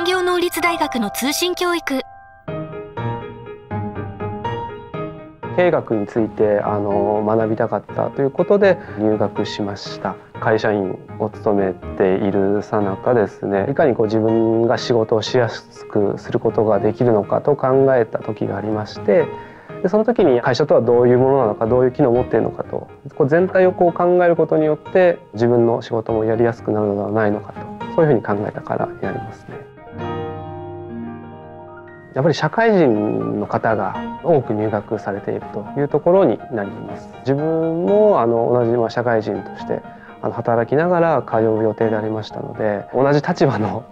産業能率大学の通信教育。経営学についてあの学びたかったということで入学しました。会社員を務めているさなかですね。いかにこう自分が仕事をしやすくすることができるのかと考えた時がありましてでその時に会社とはどういうものなのかどういう機能を持っているのかとこう全体をこう考えることによって自分の仕事もやりやすくなるのではないのかとそういうふうに考えたからになりますね。やっぱり社会人の方が多く入学されているというところになります。自分もあの同じまあ社会人としてあの働きながら通う予定でありましたので同じ立場の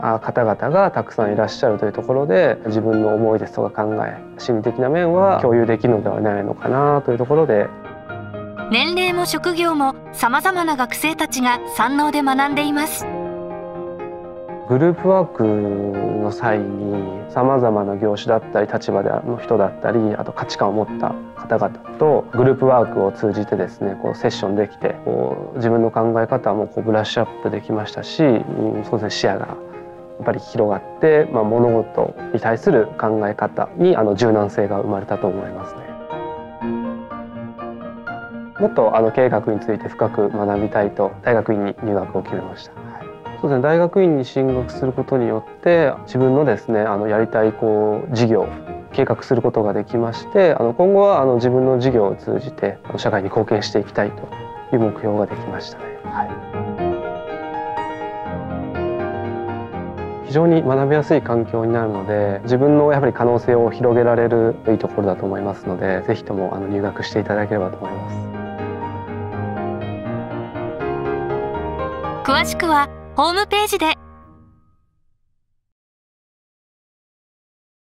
方々がたくさんいらっしゃるというところで自分の思いですとか考え心理的な面は共有できるのではないのかなというところで。年齢も職業もさまざまな学生たちが山王で学んでいますグループワークの際にさまざまな業種だったり立場の人だったりあと価値観を持った方々とグループワークを通じてですねこうセッションできてこう自分の考え方もこうブラッシュアップできましたし、うん、そうですね視野がやっぱり広がって、まあ、物事に対する考え方にあの柔軟性が生まれたと思いますね。もっとあの経営学について深く学びたいと大学院に入学を決めました。はいそうですね、大学院に進学することによって自分のですねあのやりたいこう事業計画することができましてあの今後はあの自分の事業を通じて社会に貢献していきたいという目標ができましたね。はい。非常に学びやすい環境になるので自分のやはり可能性を広げられるいいところだと思いますのでぜひともあの入学していただければと思います。詳しくはホームページで